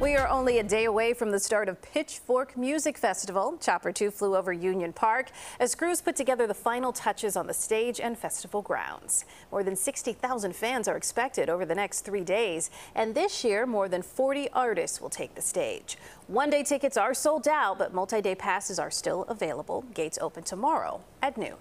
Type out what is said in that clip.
We are only a day away from the start of Pitchfork Music Festival. Chopper 2 flew over Union Park as crews put together the final touches on the stage and festival grounds. More than 60,000 fans are expected over the next three days, and this year more than 40 artists will take the stage. One-day tickets are sold out, but multi-day passes are still available. Gates open tomorrow at noon.